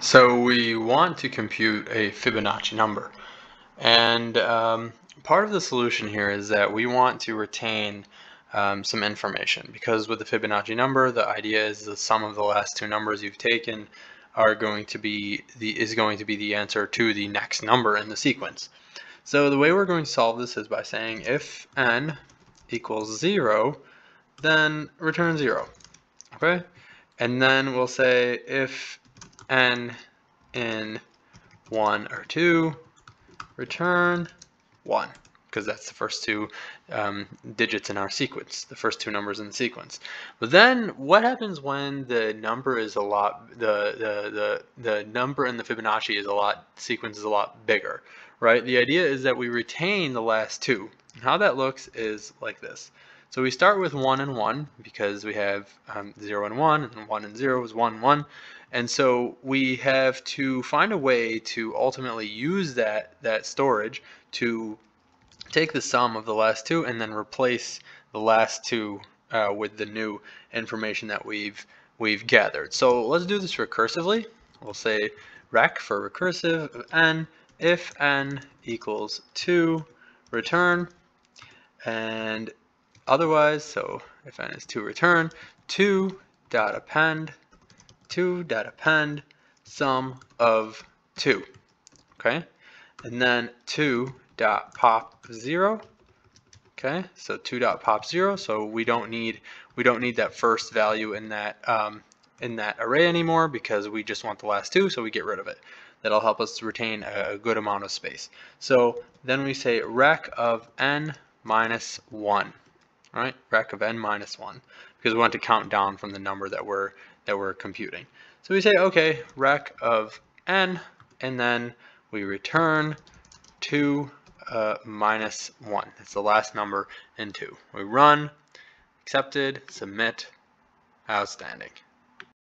So we want to compute a Fibonacci number. And um, part of the solution here is that we want to retain um, some information because with the Fibonacci number, the idea is the sum of the last two numbers you've taken are going to be the is going to be the answer to the next number in the sequence. So the way we're going to solve this is by saying if n equals 0, then return 0. Okay? And then we'll say if n in 1 or 2, return 1 because that's the first two um, digits in our sequence, the first two numbers in the sequence. But then what happens when the number is a lot, the, the, the, the number in the Fibonacci is a lot, sequence is a lot bigger, right? The idea is that we retain the last two. How that looks is like this. So we start with 1 and 1 because we have um, 0 and 1, and 1 and 0 is 1 1. And so we have to find a way to ultimately use that, that storage to take the sum of the last two and then replace the last two uh, with the new information that we've we've gathered. So let's do this recursively. We'll say rec for recursive n if n equals 2 return and otherwise, so if n is 2 return, 2 dot append, 2 dot append sum of 2. Okay? And then 2 dot pop 0. Okay, so 2 dot pop 0, so we don't need we don't need that first value in that um, in that array anymore because we just want the last two, so we get rid of it. That'll help us retain a, a good amount of space. So then we say rec of n minus 1 right? Rec of n minus 1, because we want to count down from the number that we're, that we're computing. So we say, okay, rec of n, and then we return 2 uh, minus 1. It's the last number in 2. We run, accepted, submit, outstanding.